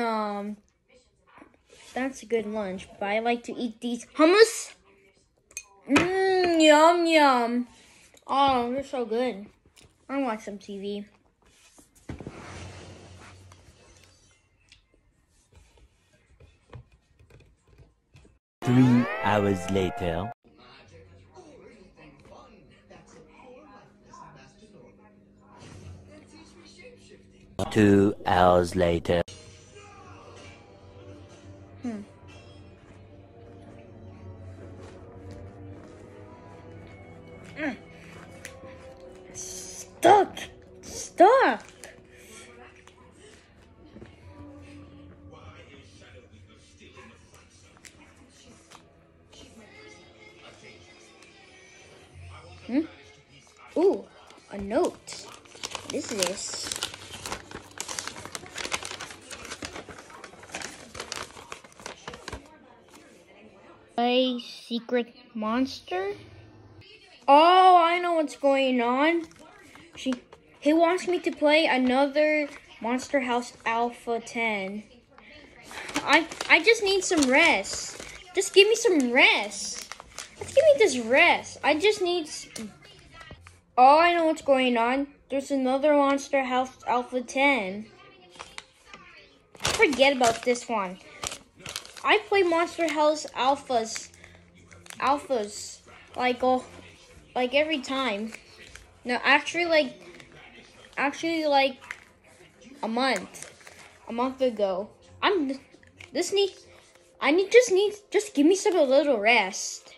Um, it's a good lunch, but I like to eat these hummus. Mmm, yum, yum. Oh, they're so good. I want to watch some TV. Three hours later. Two hours later. Hmm. Mm. Stuck. Stuck. Hmm? Ooh, a note. What is this? Secret monster? Oh, I know what's going on. She he wants me to play another Monster House Alpha 10. I I just need some rest. Just give me some rest. Just give me this rest. I just need Oh, I know what's going on. There's another Monster House Alpha 10. Forget about this one. I play Monster House alphas, alphas, like oh, like every time. No, actually, like, actually, like a month, a month ago. I'm this need. I need just need just give me some a little rest.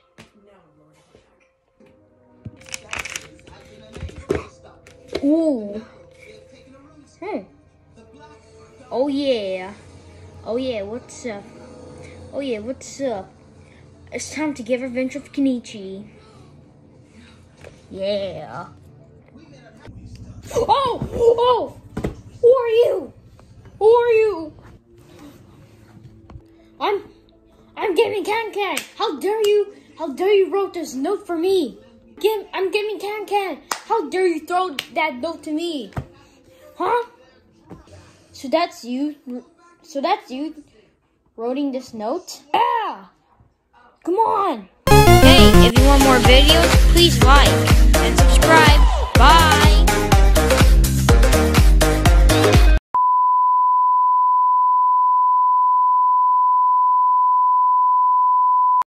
Ooh. Hmm. Oh yeah. Oh yeah. What's up? Oh yeah, what's up? It's time to get revenge of Kenichi. Yeah. Oh! Oh! Who are you? Who are you? I'm I'm Gaming Ken Ken. How dare you? How dare you wrote this note for me? Game, I'm giving Ken Ken. How dare you throw that note to me? Huh? So that's you. So that's you writing this note? Yeah! Come on! Hey, if you want more videos, please like and subscribe. Bye!